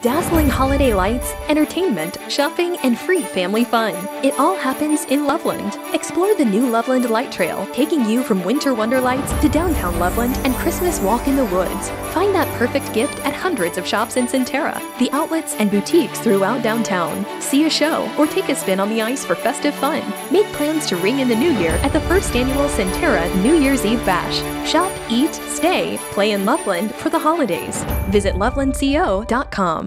Dazzling holiday lights, entertainment, shopping, and free family fun. It all happens in Loveland. Explore the new Loveland Light Trail, taking you from winter wonder lights to downtown Loveland and Christmas walk in the woods. Find that perfect gift at hundreds of shops in Centerra, the outlets and boutiques throughout downtown. See a show or take a spin on the ice for festive fun. Make plans to ring in the new year at the first annual Centerra New Year's Eve Bash. Shop, eat, stay, play in Loveland for the holidays. Visit lovelandco.com.